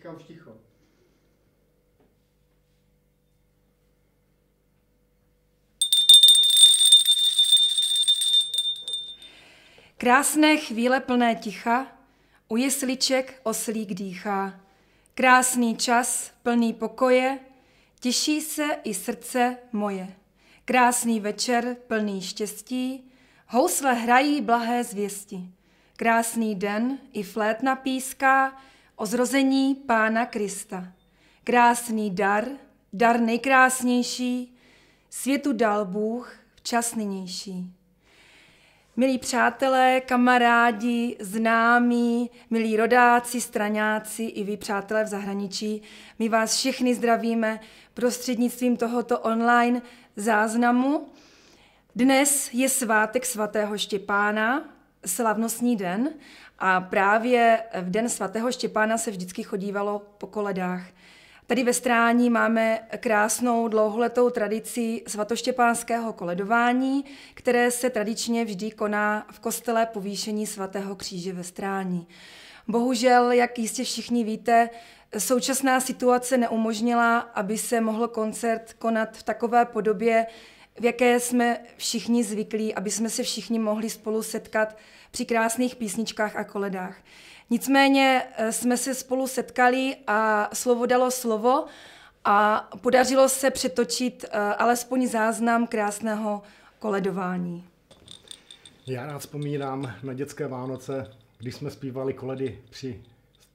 teďka už ticho. Krásné chvíle plné ticha, u jesliček oslík dýchá. Krásný čas plný pokoje, těší se i srdce moje. Krásný večer plný štěstí, housle hrají blahé zvěsti. Krásný den i flétna píská o zrození Pána Krista. Krásný dar, dar nejkrásnější, světu dal Bůh včas nynější. Milí přátelé, kamarádi, známí, milí rodáci, straňáci i vy přátelé v zahraničí, my vás všechny zdravíme prostřednictvím tohoto online záznamu. Dnes je svátek svatého Štěpána, slavnostní den a právě v den svatého Štěpána se vždycky chodívalo po koledách. Tady ve Strání máme krásnou dlouholetou tradici svatoštěpánského koledování, které se tradičně vždy koná v kostele povýšení svatého kříže ve Strání. Bohužel, jak jistě všichni víte, současná situace neumožnila, aby se mohl koncert konat v takové podobě, v jaké jsme všichni zvyklí, aby jsme se všichni mohli spolu setkat při krásných písničkách a koledách. Nicméně eh, jsme se spolu setkali a slovo dalo slovo a podařilo se přetočit eh, alespoň záznam krásného koledování. Já rád vzpomínám na dětské Vánoce, když jsme zpívali koledy při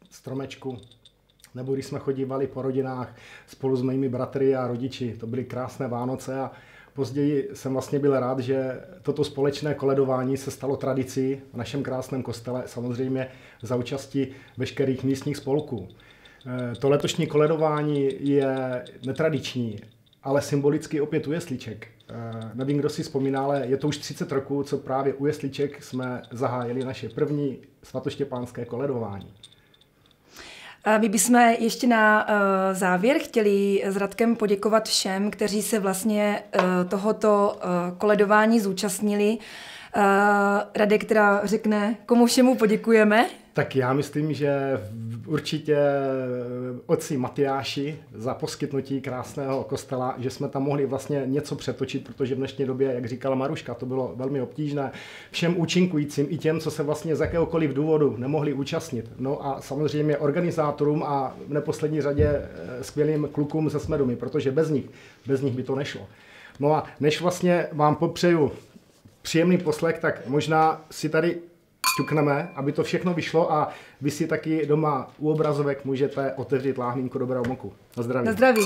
stromečku, nebo když jsme chodívali po rodinách spolu s mými bratry a rodiči. To byly krásné Vánoce a Později jsem vlastně byl rád, že toto společné koledování se stalo tradicí v našem krásném kostele, samozřejmě za účasti veškerých místních spolků. Eh, to letošní koledování je netradiční, ale symbolicky opět u jesliček. Eh, nevím, kdo si vzpomíná, ale je to už 30 roků, co právě u jesliček jsme zahájili naše první svatoštěpánské koledování. My bychom ještě na eh, závěr chtěli s Radkem poděkovat všem, kteří se vlastně eh, tohoto eh, koledování zúčastnili. Radek která řekne, komu všemu poděkujeme. Tak já myslím, že určitě otci Matyáši za poskytnutí krásného kostela, že jsme tam mohli vlastně něco přetočit, protože v dnešní době, jak říkala Maruška, to bylo velmi obtížné. Všem účinkujícím i těm, co se vlastně z jakéhokoliv důvodu nemohli účastnit. No a samozřejmě organizátorům a v neposlední řadě eh, skvělým klukům se Smedumy, protože bez nich, bez nich by to nešlo. No a než vlastně vám popřeju příjemný poslech, tak možná si tady ťukneme, aby to všechno vyšlo a vy si taky doma u obrazovek můžete otevřít láhvínku dobrého moku. Na zdraví. Na zdraví.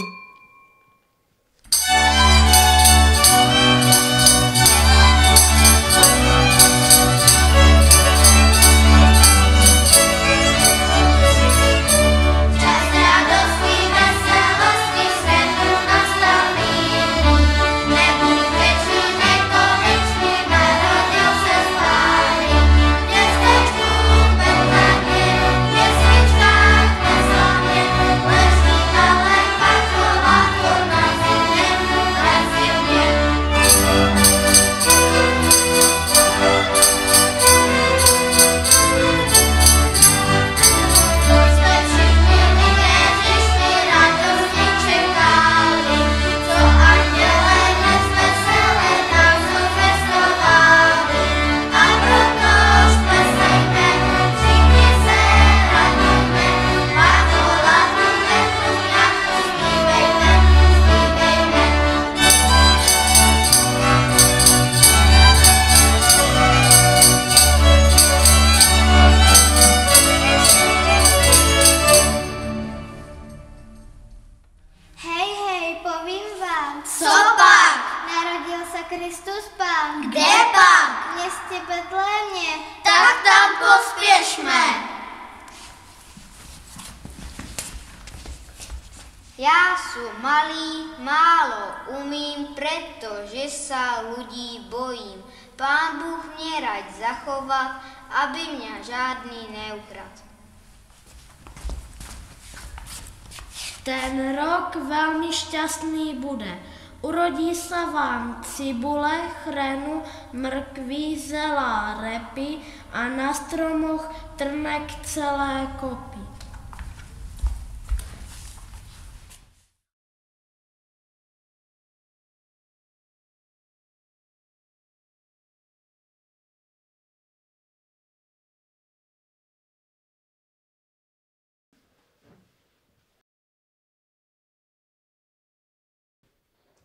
chovám cibule, chrenu, mrkví, zelá, repy a na stromoch trnek celé kopí.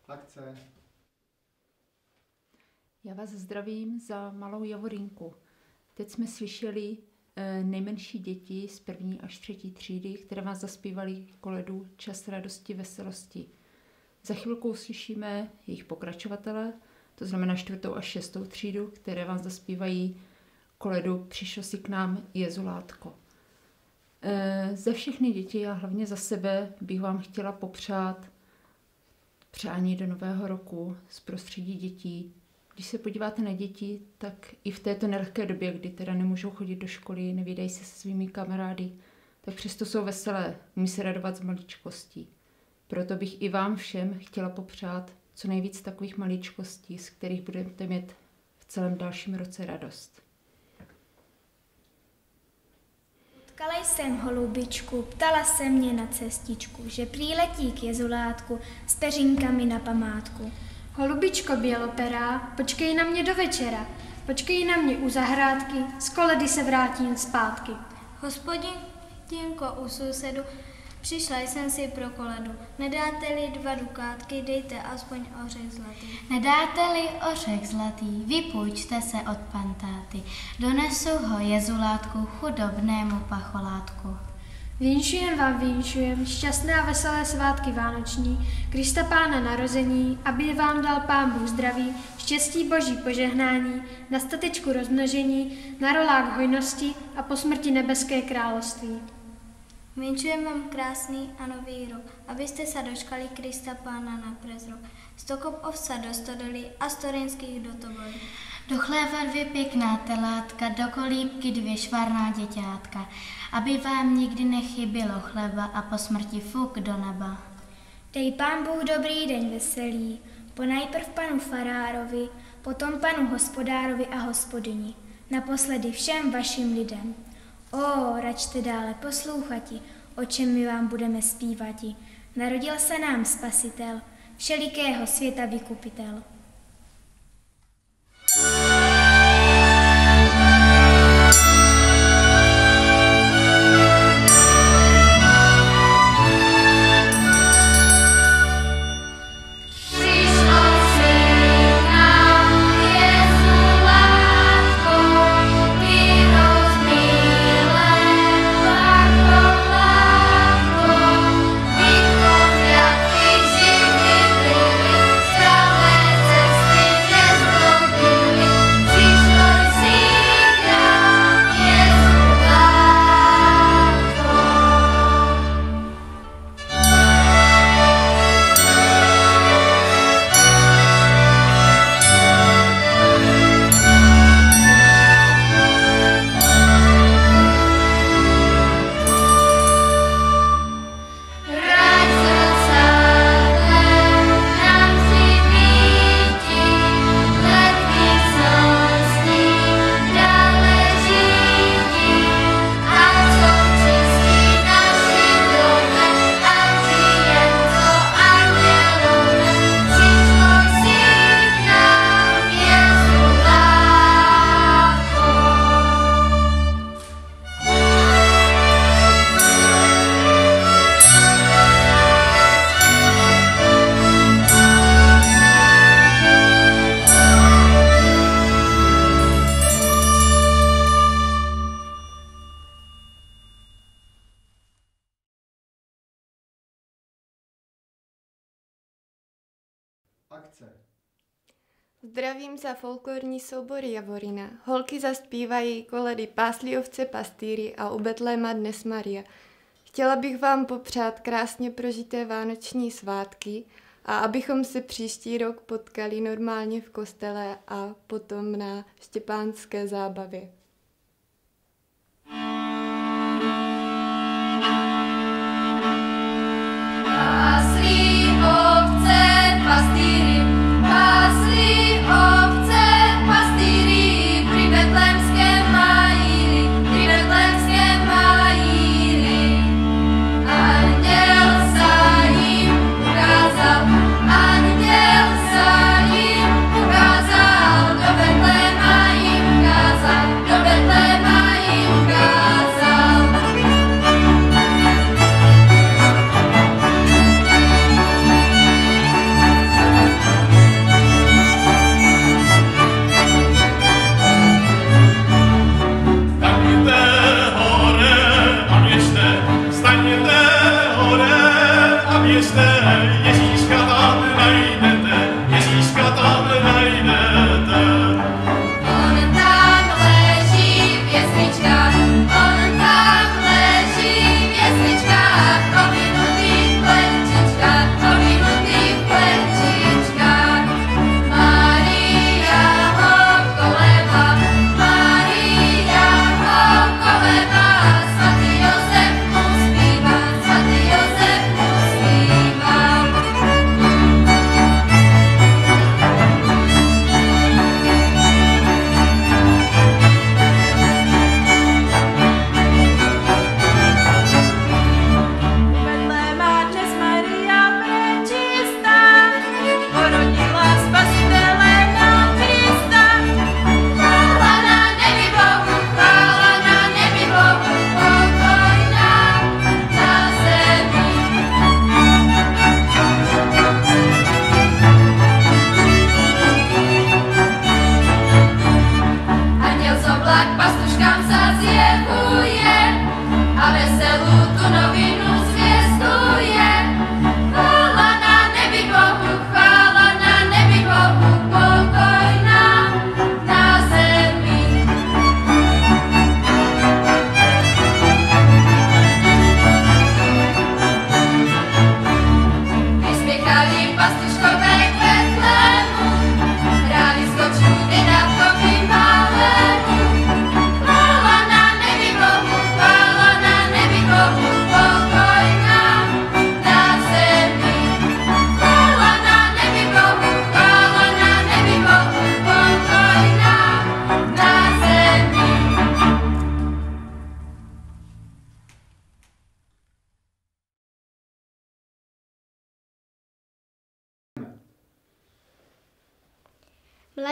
akce. Já vás zdravím za malou Javorinku. Teď jsme slyšeli eh, nejmenší děti z první až třetí třídy, které vás zaspívali koledu Čas radosti, veselosti. Za chvilku uslyšíme jejich pokračovatele, to znamená čtvrtou až šestou třídu, které vám zaspívají koledu Přišel si k nám Jezulátko. E, ze všechny děti a hlavně za sebe bych vám chtěla popřát přání do nového roku z prostředí dětí. Když se podíváte na děti, tak i v této nelehké době, kdy teda nemůžou chodit do školy, nevídají se se svými kamarády, tak přesto jsou veselé, umí se radovat z maličkostí. Proto bych i vám všem chtěla popřát co nejvíc takových maličkostí, z kterých budete mít v celém dalším roce radost. Potkala jsem holubičku, ptala se mě na cestičku, že příletí k jezulátku s peřinkami na památku. Holubičko běloperá, počkej na mě do večera, počkej na mě u zahrádky, z koledy se vrátím zpátky. Hospodinko u sousedu, přišla jsem si pro koledu. Nedáte-li dva dukátky, dejte aspoň ořech zlatý. Nedáte-li ořech zlatý, vypůjčte se od pantáty. Donesu ho jezulátku chudobnému pacholátku. Vinšujem vám, vinšujem, šťastné a veselé svátky vánoční, Krista Pána narození, aby vám dal Pán Bůh zdraví, štěstí Boží požehnání, na statečku rozmnožení, na rolák hojnosti a po smrti nebeské království. Vinčujem vám krásný a nový rok, abyste se dočkali Krista Pána na prezrok. Stokop ovca do stodoly a storinských do toboly. Do chléva dvě pěkná telátka, do kolíbky dvě švarná děťátka, aby vám nikdy nechybilo chleba a po smrti fuk do neba. Dej pán Bůh dobrý den veselý, ponajprv panu farárovi, potom panu hospodárovi a hospodyni, naposledy všem vašim lidem. O, račte dále poslouchati, o čem my vám budeme zpívati. Narodil se nám spasitel, všelikého světa vykupitel. Akce. Folklorní soubory Javorina. Holky zaspívají koledy Pásli ovce pastýry a u Betléma dnes Maria. Chtěla bych vám popřát krásně prožité vánoční svátky a abychom se příští rok potkali normálně v kostele a potom na štěpánské zábavě. Pásli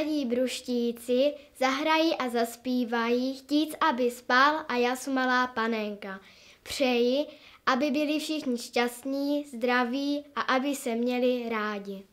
Mladí bruštíci zahrají a zaspívají, chtíc, aby spal a já jsem malá panenka. Přeji, aby byli všichni šťastní, zdraví a aby se měli rádi.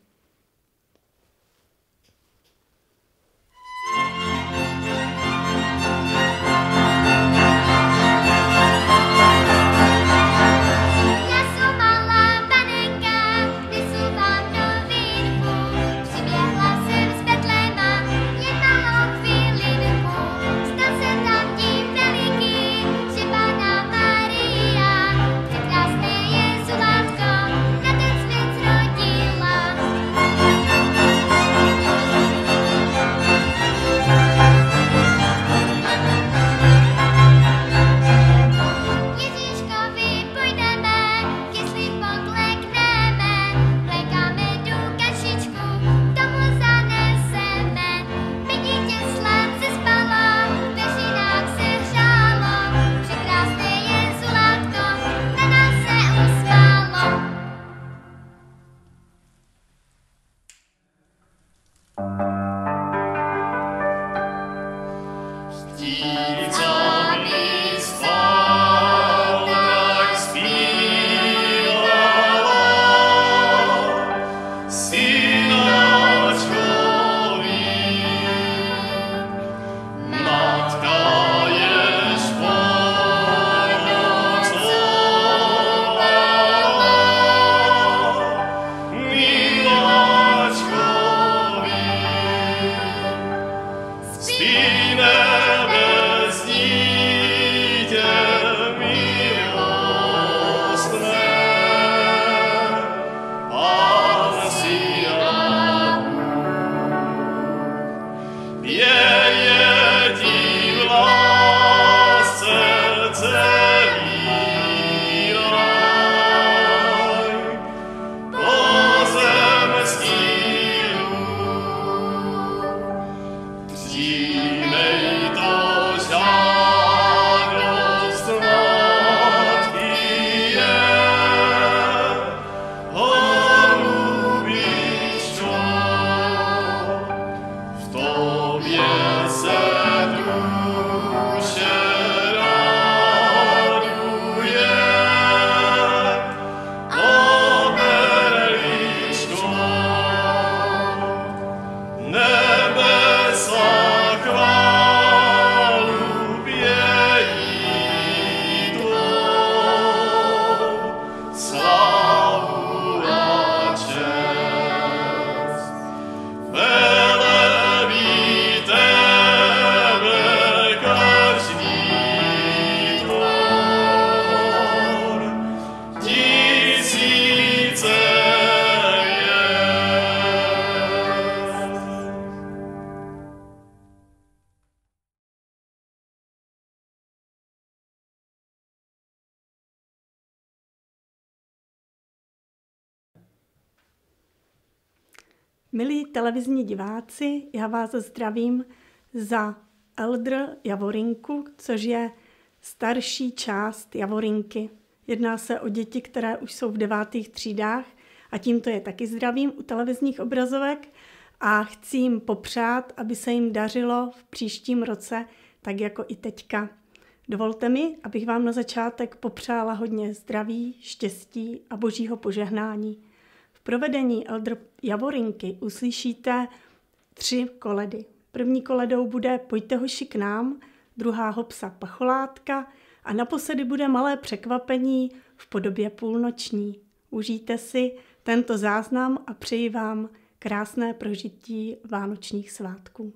Milí televizní diváci, já vás zdravím za Eldr Javorinku, což je starší část Javorinky. Jedná se o děti, které už jsou v devátých třídách a tímto je taky zdravím u televizních obrazovek a chci jim popřát, aby se jim dařilo v příštím roce, tak jako i teďka. Dovolte mi, abych vám na začátek popřála hodně zdraví, štěstí a božího požehnání. Provedení Eldr Javorinky uslyšíte tři koledy. První koledou bude Pojďte hoši k nám, druhá psa pacholátka a naposledy bude malé překvapení v podobě půlnoční. Užijte si tento záznam a přeji vám krásné prožití vánočních svátků.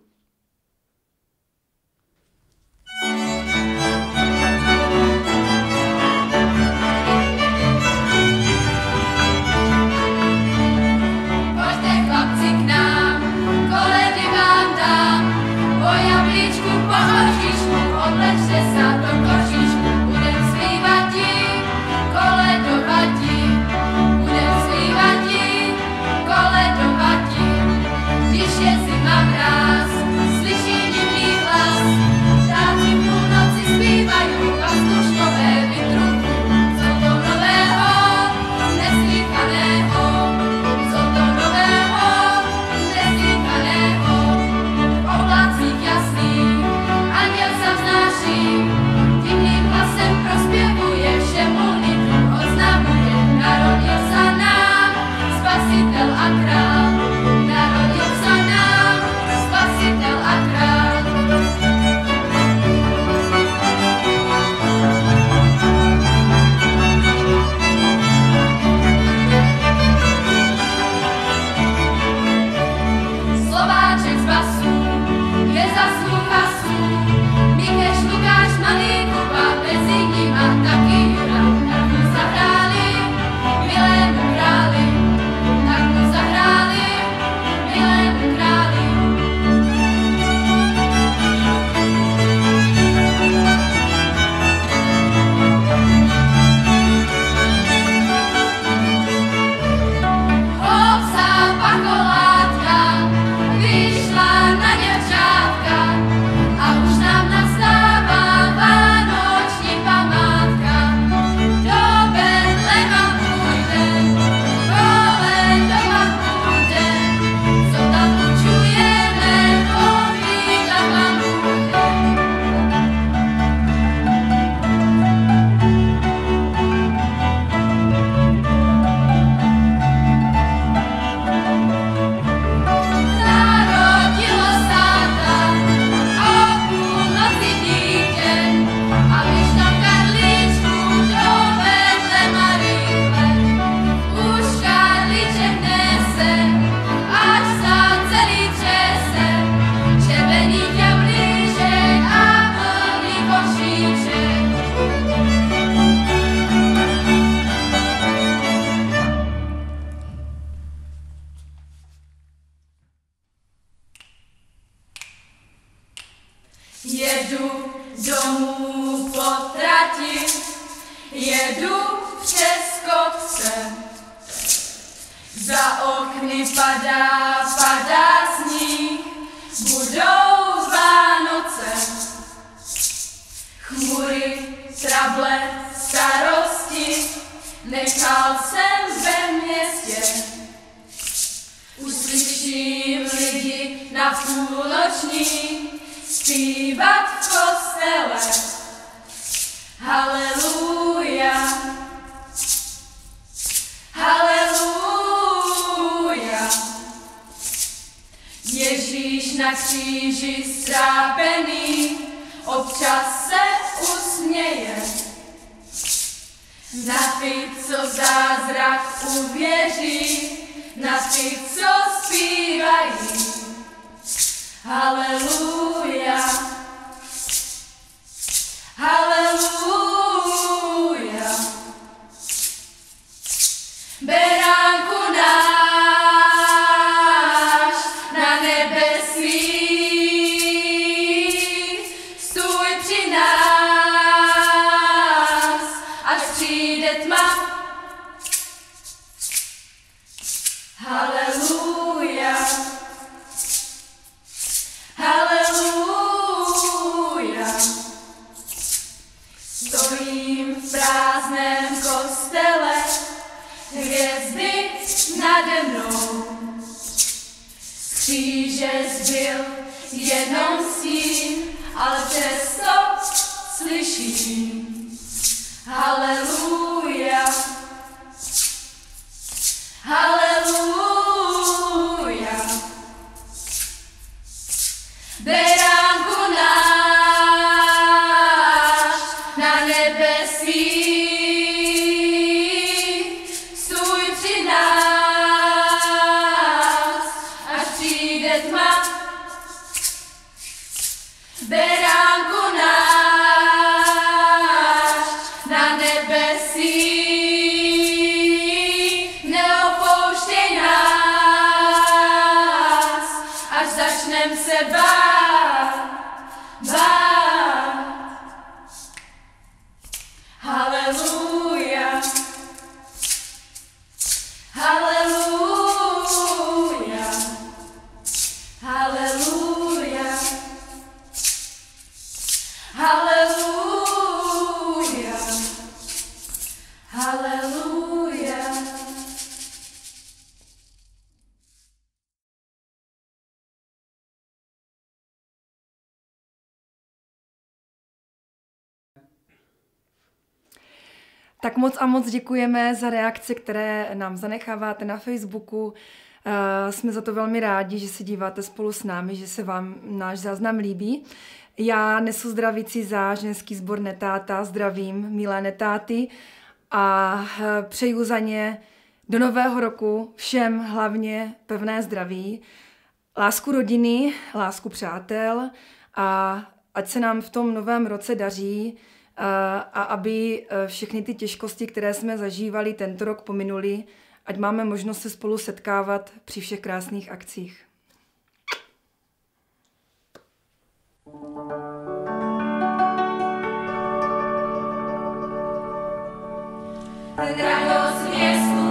Tak moc a moc děkujeme za reakce, které nám zanecháváte na Facebooku. Uh, jsme za to velmi rádi, že se díváte spolu s námi, že se vám náš záznam líbí. Já nesu zdravící za ženský sbor Netáta, zdravím milé Netáty a eh, přeju za ně do nového roku všem hlavně pevné zdraví, lásku rodiny, lásku přátel a ať se nám v tom novém roce daří a, a aby eh, všechny ty těžkosti, které jsme zažívali tento rok pominuli, ať máme možnost se spolu setkávat při všech krásných akcích. Radost zvěstujem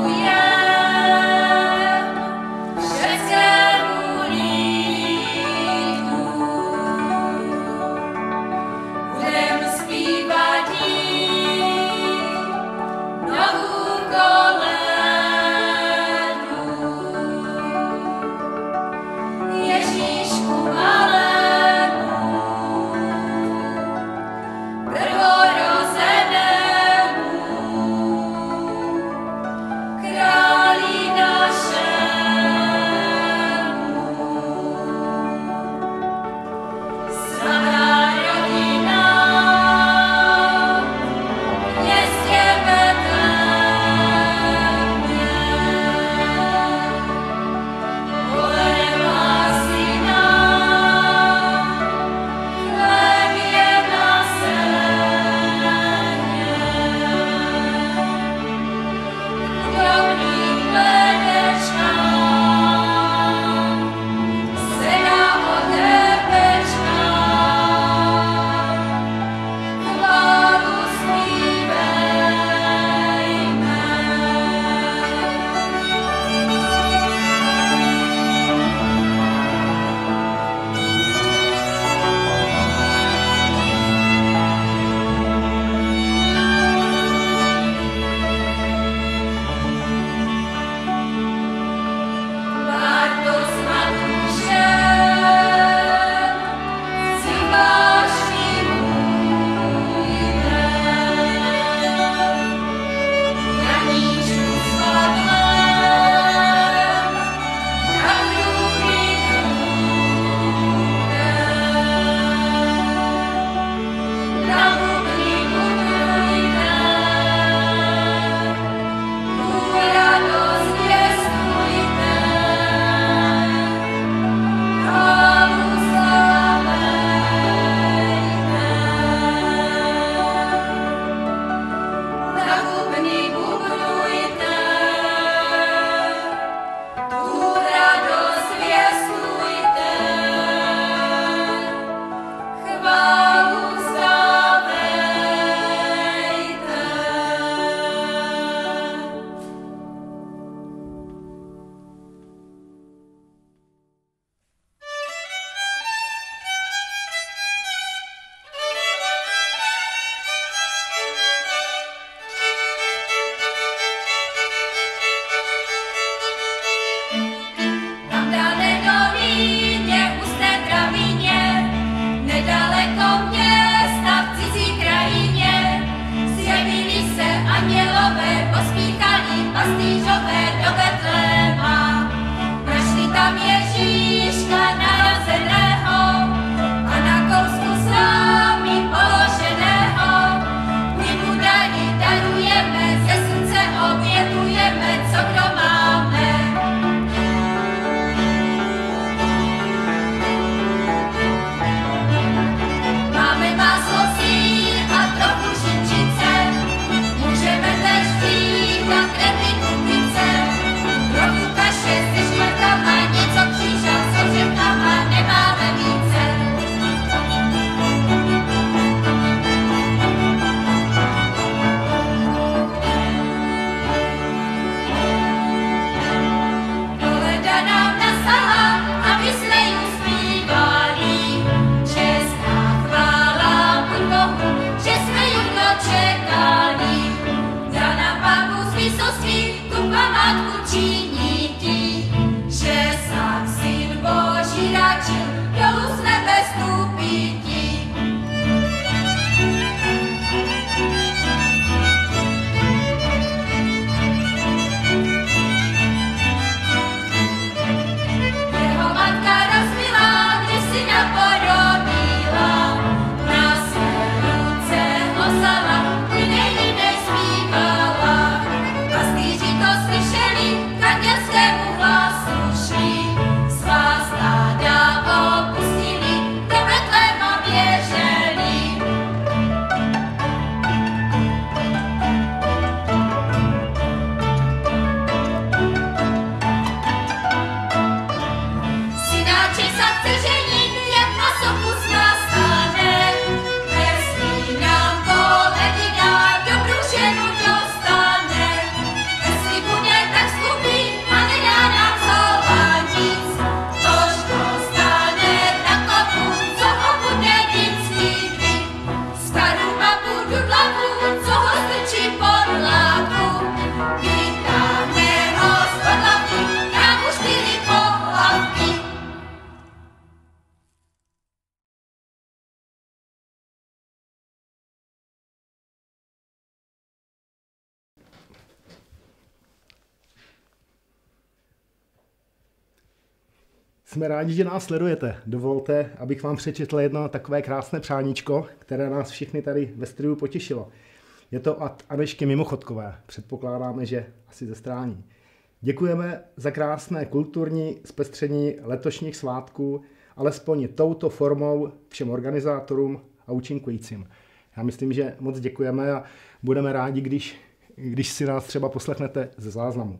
Jsme rádi, že nás sledujete. Dovolte, abych vám přečetl jedno takové krásné přáníčko, které nás všechny tady ve studiu potěšilo. Je to od Anešky Mimochodkové. Předpokládáme, že asi ze strání. Děkujeme za krásné kulturní zpestření letošních svátků, alespoň touto formou všem organizátorům a účinkujícím. Já myslím, že moc děkujeme a budeme rádi, když, když si nás třeba poslechnete ze záznamu.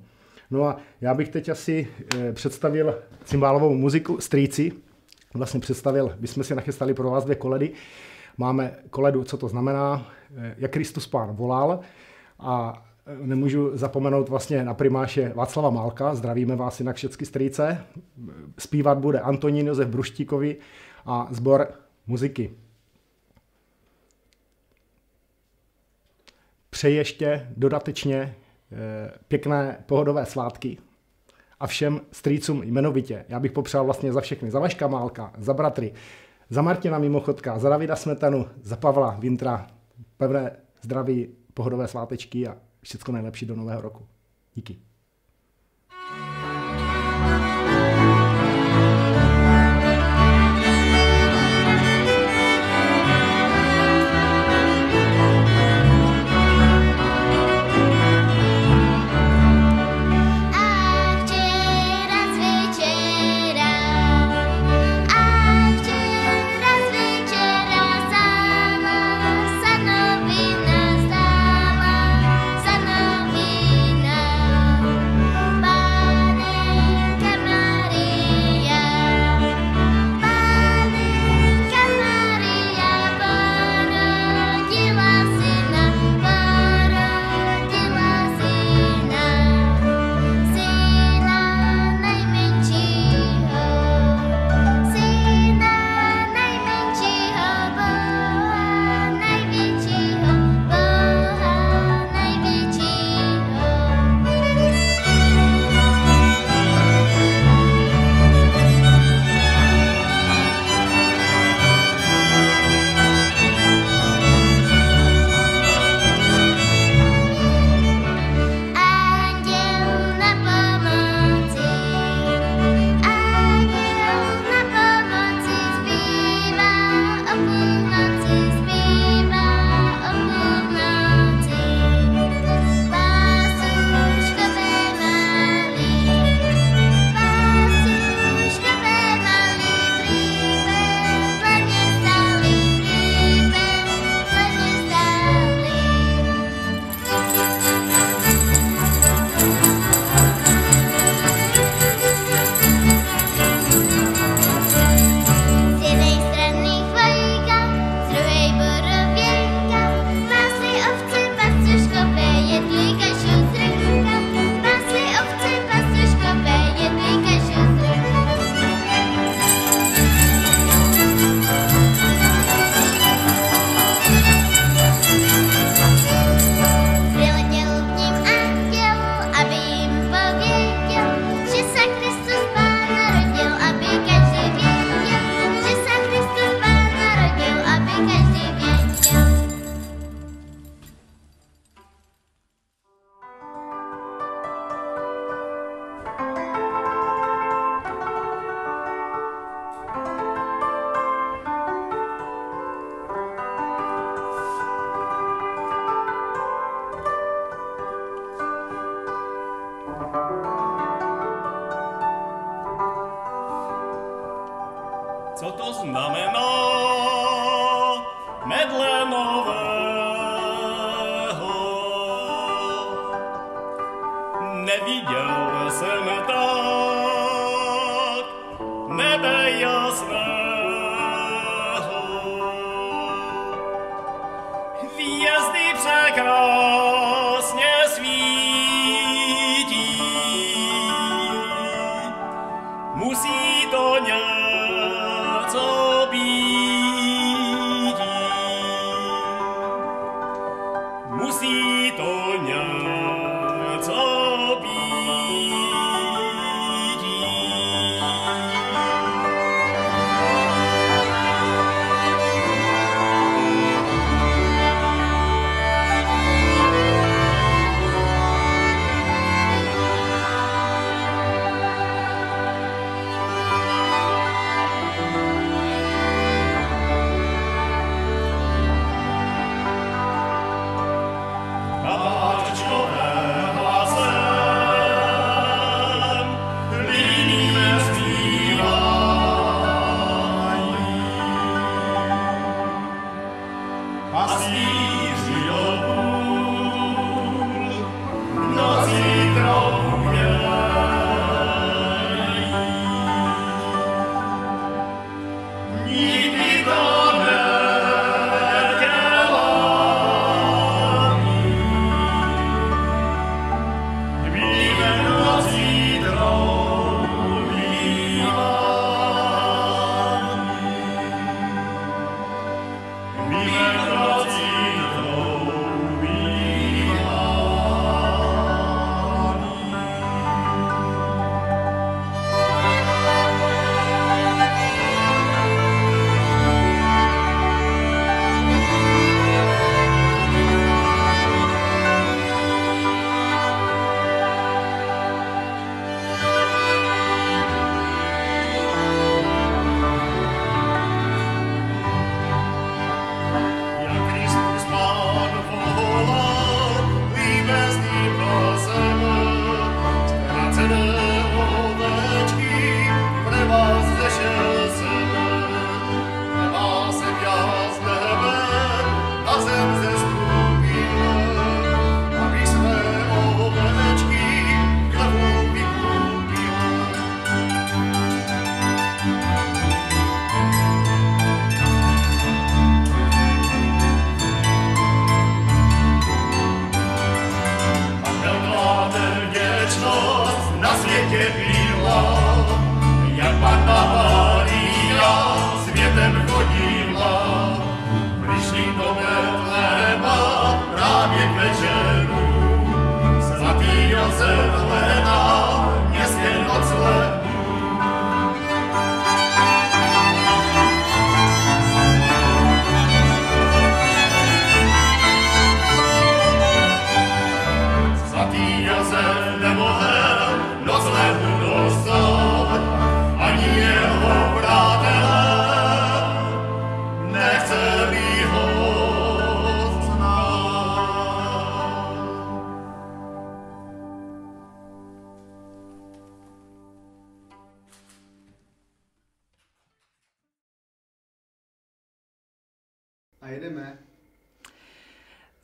No a já bych teď asi eh, představil cymbálovou muziku Strýci. Vlastně představil, my jsme si nachystali pro vás dvě koledy. Máme koledu, co to znamená, eh, jak Kristus pán volal a eh, nemůžu zapomenout vlastně na primáše Václava Málka, zdravíme vás jinak všechny strýce. Zpívat bude Antonín Josef Bruštíkovi a sbor muziky. Přeji ještě dodatečně pěkné pohodové svátky a všem strýcům jmenovitě. Já bych popřál vlastně za všechny, za Vaška Málka, za bratry, za Martina Mimochodka, za Davida Smetanu, za Pavla Vintra. Pevné zdraví, pohodové svátečky a všechno nejlepší do nového roku. Díky.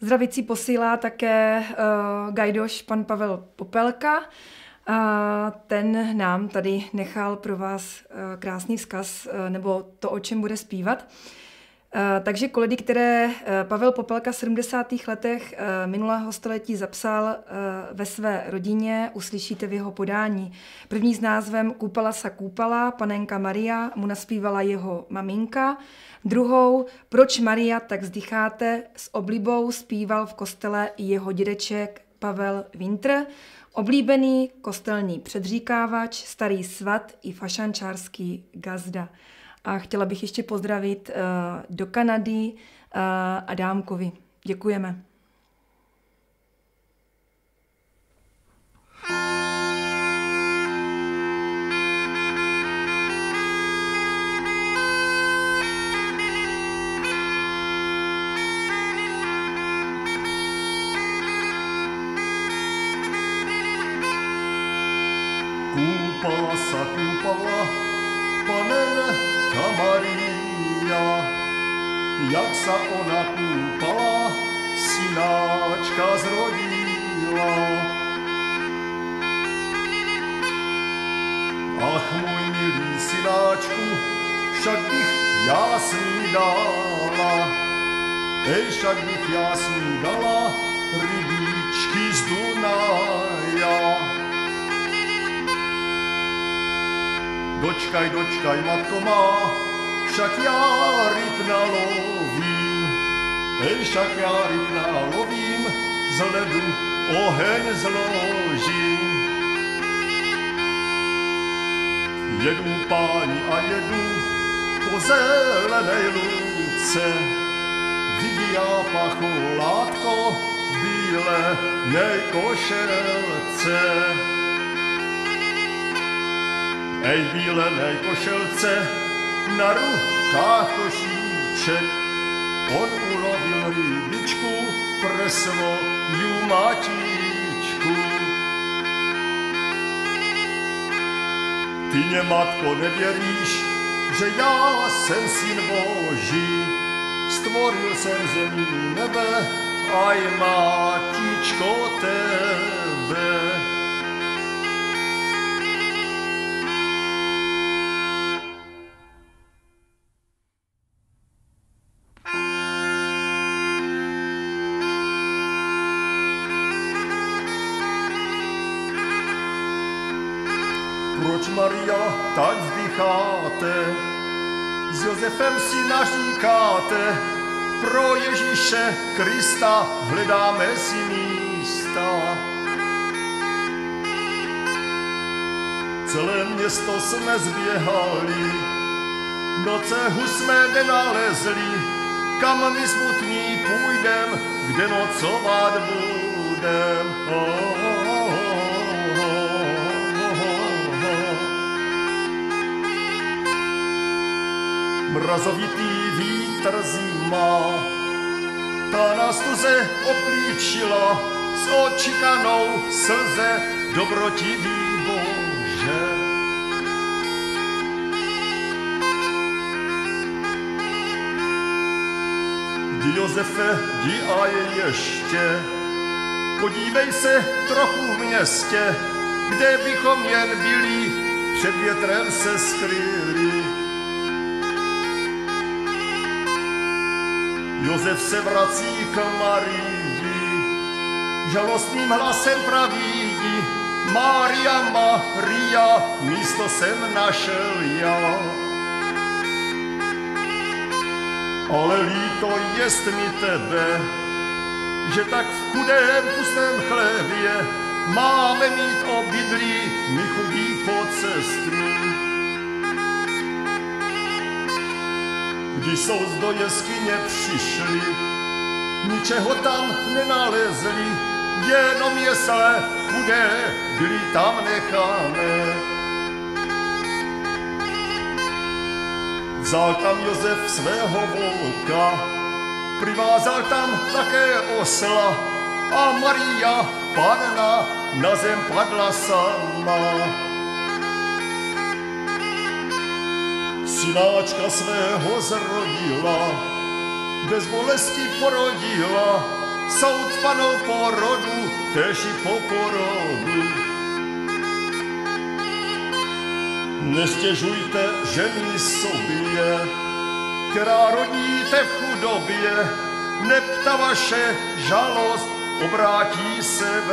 Zdravicí posílá také uh, gajdoš pan Pavel Popelka. A ten nám tady nechal pro vás uh, krásný vzkaz, uh, nebo to, o čem bude zpívat. Uh, takže koledy, které uh, Pavel Popelka v 70. letech uh, minulého století zapsal ve své rodině, uslyšíte v jeho podání. První s názvem Kúpala sa kúpala, panenka Maria mu naspívala jeho maminka. Druhou Proč Maria tak vzdycháte s oblibou zpíval v kostele jeho dědeček Pavel Winter. Oblíbený kostelní předříkávač, starý svat i fašančárský gazda. A chtěla bych ještě pozdravit uh, do Kanady uh, Adámkovi. Děkujeme. Kúpala sa panenka Maria, jak sa ona kúpala, synáčka zrodila. Ach, môj milý synáčku, však bych ja dala, ej, však bych ja dala, rybičky z Dunaja. Dočkaj, dočkaj, matko má, však já ryb nalovím. Ej, však já ryb nalovím, z ledu oheň zložím. Jedu páni a jedu po zelenej luce, vidí já pacholátko, bílé nejkošelce. Ej, bílenej košelce, na rukách košíček, on ulovil rybičku pre svoju matičku. Ty ne, matko, nevěříš, že já jsem syn Boží, stvoril jsem zemí nebe, aj mátičko tebe. Proč Maria tak vzdycháte? S Josefem si naříkáte, pro Ježíše Krista hledáme si místa. Celé město jsme zběhali, do cehu jsme nenalezli, kam my smutní půjdem, kde nocovat budem. Oh, oh, Mrazovitý vítr zima, ta nás tuze oplíčila, s očikanou slze dobrotivý Bože. Jdi Josefe, jdi a je ještě, podívej se trochu v městě, kde bychom jen byli, před větrem se skryli. Josef se vrací k Marii, žalostným hlasem praví jí, Mária, Maria, místo jsem našel já. Ale líto jest mi tebe, že tak v chudém pustém chlebě máme mít obydlí, my chudí pocestní. Když jsou do jeskyně přišli, ničeho tam nenalezli, jenom jesle chudé byli tam necháme. Vzal tam Josef svého volka, privázal tam také osla a Maria, panna, na zem padla sama. Synáčka svého zrodila, bez bolesti porodila, soud panou porodu, tež i po porodu. Nestěžujte ženy sobě, která rodíte v chudobě, nepta vaše žalost obrátí se v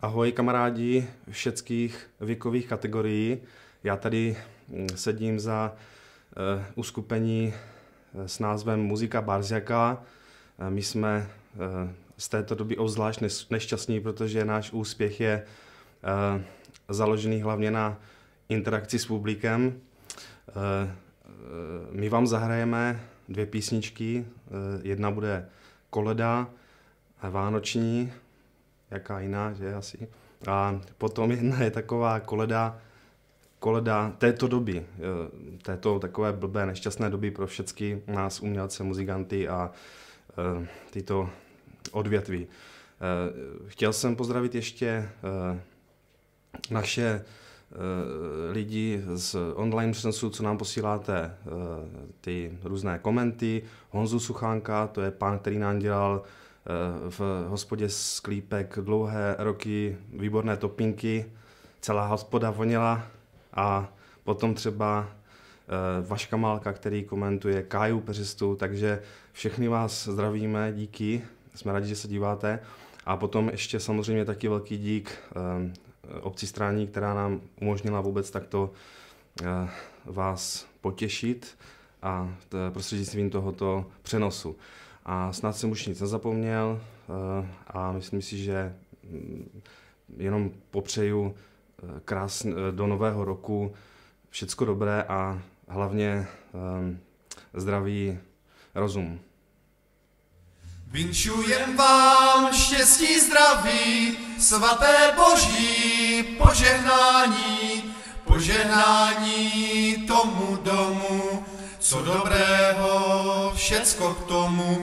Ahoj kamarádi všeckých věkových kategorií. Já tady mm, sedím za uh, uskupení eh, s názvem Muzika Barziaka. Uh, my jsme uh, z této doby obzvlášť nešťastní, protože náš úspěch je uh, založený hlavně na interakci s publikem. My vám zahrajeme dvě písničky. Jedna bude koleda vánoční, jaká jiná, že asi. A potom jedna je taková koleda, koleda této doby, eh, této takové blbé, nešťastné doby pro všechny nás umělce, muzikanty a uh, tyto odvětví. Uh, chtěl jsem pozdravit ještě naše lidi z online přenosu, co nám posíláte ty různé komenty. Honzu Suchánka, to je pán, který nám dělal Eh, v hospodě Sklípek dlouhé roky výborné topinky, celá hospoda vonila a potom třeba eh, Vaška Malka, který komentuje Káju Peřistu, takže všechny vás zdravíme, díky, jsme rádi, že se díváte. A potom ještě samozřejmě taky velký dík eh, obci Strání, která nám umožnila vůbec takto vás potěšit a prostřednictvím tohoto přenosu. A snad jsem už nic nezapomněl eh, a myslím si, že mm, jenom popřeju eh, krásn, eh, do nového roku všecko dobré a hlavně zdravý rozum. Vinčujem vám štěstí, zdraví, svaté boží požehnání, požehnání tomu domu, co dobrého všecko k tomu.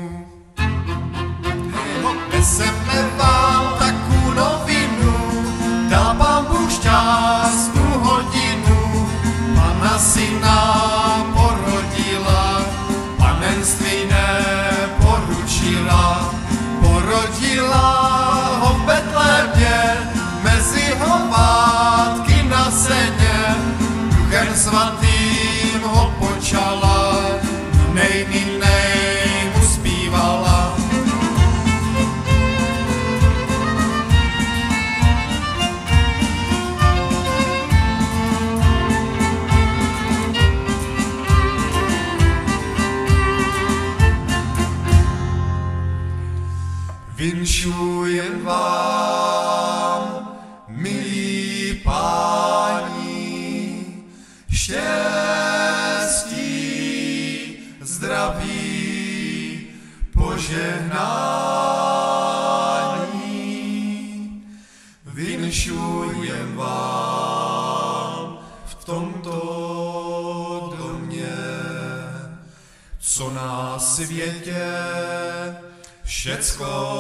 Neseme vám takovou novinu, dal pán Bůh šťastnou hodinu, pana syna porodila, panenství neporučila, porodila ho v Betlémě, mezi hovátky na seně, duchem svatým všecko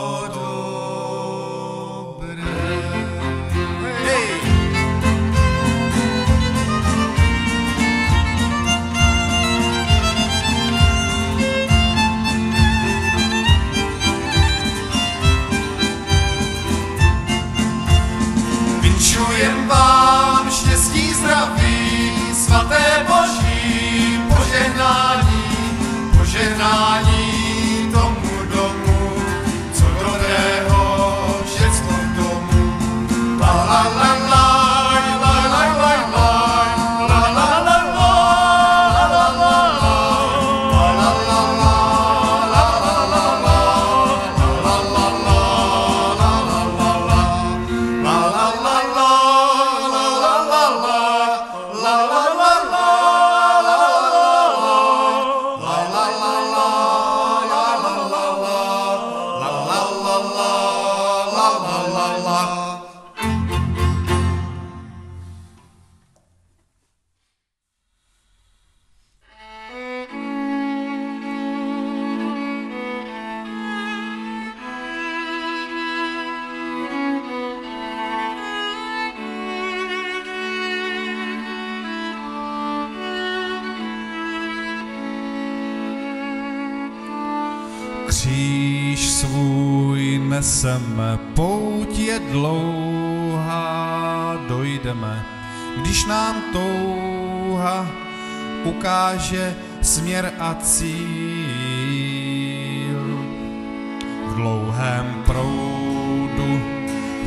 neseme, pouť je dlouhá, dojdeme, když nám touha ukáže směr a cíl. V dlouhém proudu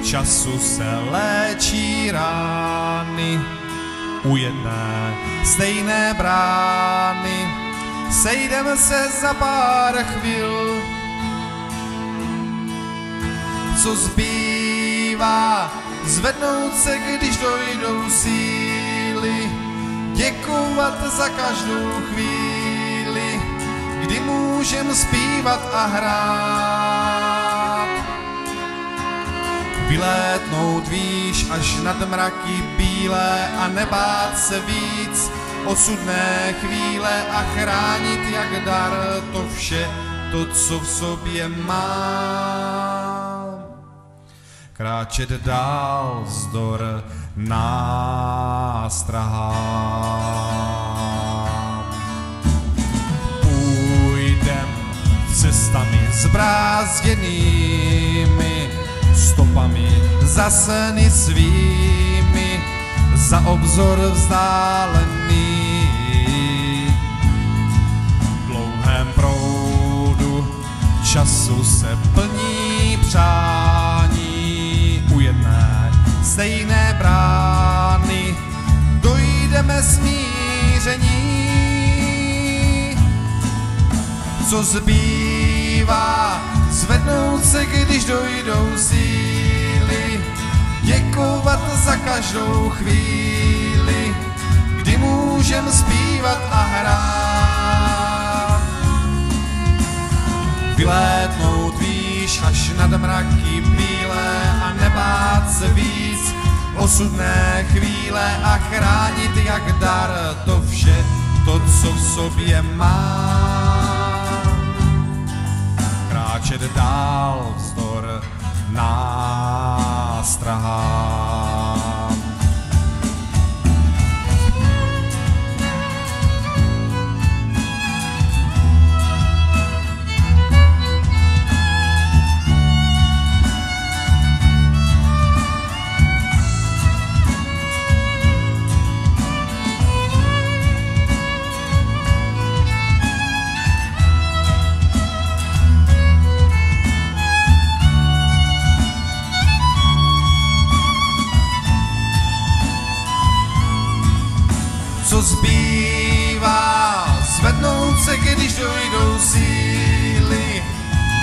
času se léčí rány, u jedné stejné brány sejdeme se za pár chvil. Co zbývá, zvednout se, když dojdou síly, děkovat za každou chvíli, kdy můžem zpívat a hrát. Vylétnout výš až nad mraky bílé a nebát se víc, osudné chvíle a chránit jak dar to vše, to, co v sobě mám. Kráčet dál vzdor nástrahám. Půjdem cestami zbrázděnými, stopami zaseny svými, za obzor vzdálený. V dlouhém proudu času se plní přání stejné brány dojdeme smíření. Co zbývá, zvednout se, když dojdou síly, děkovat za každou chvíli, kdy můžem zpívat a hrát. Vylétnout výš až nad mraky bílé a nebát se víc osudné chvíle a chránit jak dar to vše, to, co v sobě mám. Kráčet dál vzdor nástrahám. Zbývá, zvednout se, když dojdou síly,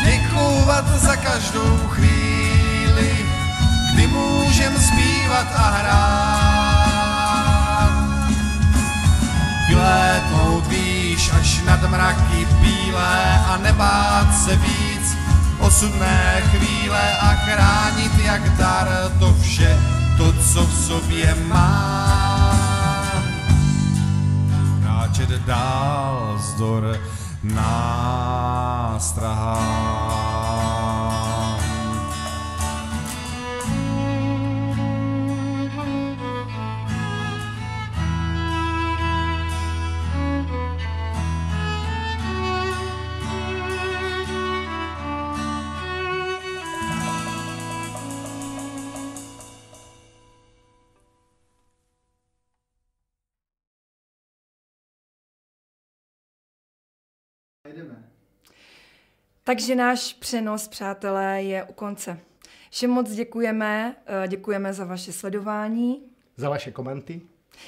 děkovat za každou chvíli, kdy můžem zpívat a hrát. Vylétnout výš až nad mraky bílé a nebát se víc, osudné chvíle a chránit jak dar to vše, to, co v sobě mám dál zdor nástrahám. Takže náš přenos, přátelé, je u konce. Všem moc děkujeme, eh, děkujeme za vaše sledování, Za vaše komenty,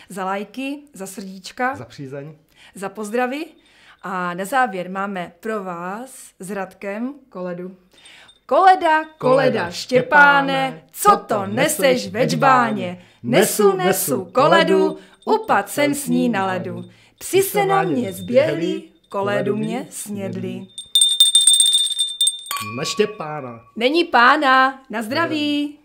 za lajky, za srdíčka, za přízeň. za pozdravy a na závěr máme pro vás s Radkem koledu. Koleda, koleda, Štěpáne, co to neseš ve džbáně? Nesu, nesu koledu, upad jsem s ní na ledu. Psi se na mě zběhli, koledu mě snědli. Na Štěpána. Není pána, na zdraví.